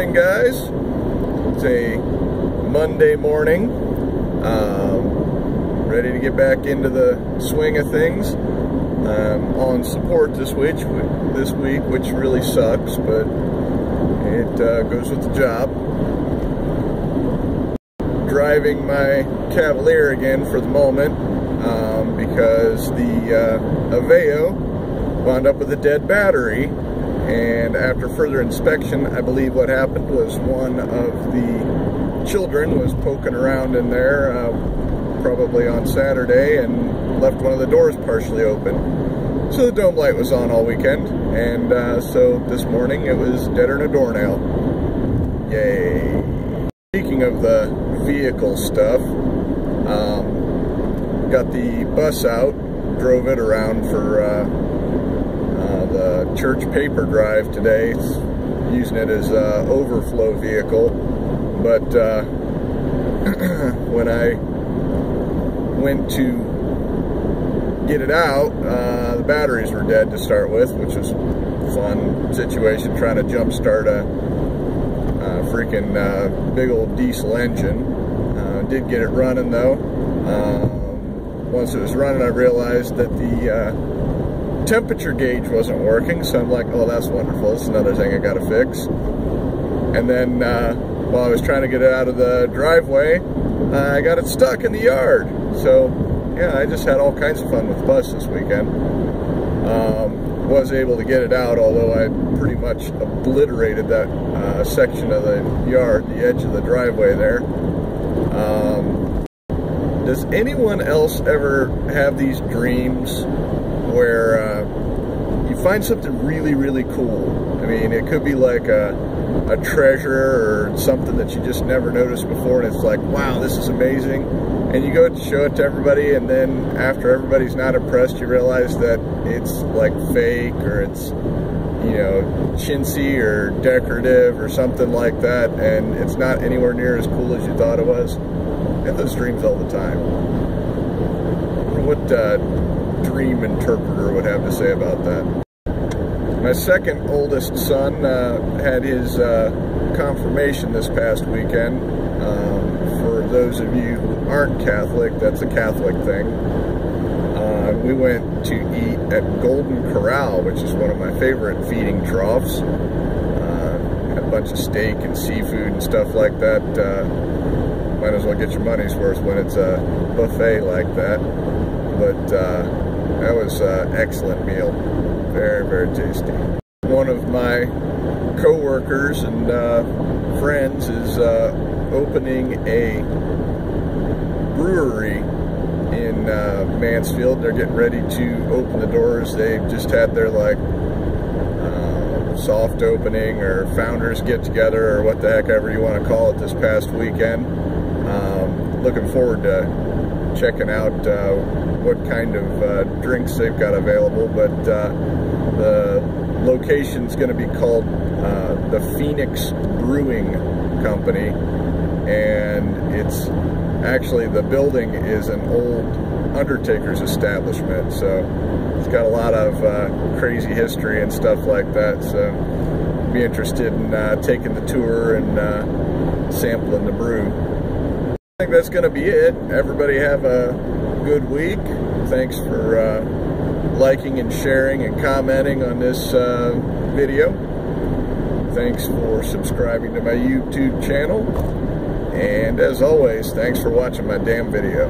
morning, guys. It's a Monday morning. Um, ready to get back into the swing of things. I'm on support this week, this week, which really sucks, but it uh, goes with the job. Driving my Cavalier again for the moment um, because the uh, Aveo wound up with a dead battery and after further inspection, I believe what happened was one of the children was poking around in there, uh, probably on Saturday, and left one of the doors partially open. So the dome light was on all weekend, and uh, so this morning it was deader than a doornail. Yay. Speaking of the vehicle stuff, um, got the bus out, drove it around for uh, the church paper drive today, using it as an overflow vehicle. But uh, when I went to get it out, uh, the batteries were dead to start with, which a fun situation trying to jump start a, a freaking uh, big old diesel engine. Uh, did get it running though. Um, once it was running, I realized that the uh, temperature gauge wasn't working, so I'm like, oh, that's wonderful. That's another thing I got to fix. And then uh, while I was trying to get it out of the driveway, uh, I got it stuck in the yard. So, yeah, I just had all kinds of fun with the bus this weekend. Um, was able to get it out, although I pretty much obliterated that uh, section of the yard, the edge of the driveway there. Um, does anyone else ever have these dreams where uh, you find something really, really cool. I mean, it could be like a, a treasure or something that you just never noticed before, and it's like, wow, this is amazing. And you go to show it to everybody, and then after everybody's not impressed, you realize that it's like fake or it's, you know, chintzy or decorative or something like that, and it's not anywhere near as cool as you thought it was. I have those dreams all the time. What uh, dream interpreter would have to say about that. My second oldest son uh, had his uh, confirmation this past weekend. Um, for those of you who aren't Catholic, that's a Catholic thing. Uh, we went to eat at Golden Corral, which is one of my favorite feeding troughs. Uh, a bunch of steak and seafood and stuff like that. Uh, might as well get your money's worth when it's a buffet like that. But uh, that was an excellent meal. Very, very tasty. One of my co-workers and uh, friends is uh, opening a brewery in uh, Mansfield. They're getting ready to open the doors. They've just had their like uh, soft opening or founders get together or what the heck ever you want to call it this past weekend. Um, looking forward to checking out uh, what kind of uh, drinks they've got available, but uh, the location is going to be called the Phoenix Brewing Company, and it's actually the building is an old undertaker's establishment, so it's got a lot of uh, crazy history and stuff like that. So, be interested in uh, taking the tour and uh, sampling the brew. I think that's going to be it. Everybody have a good week. Thanks for uh, liking and sharing and commenting on this uh, video. Thanks for subscribing to my YouTube channel. And as always, thanks for watching my damn video.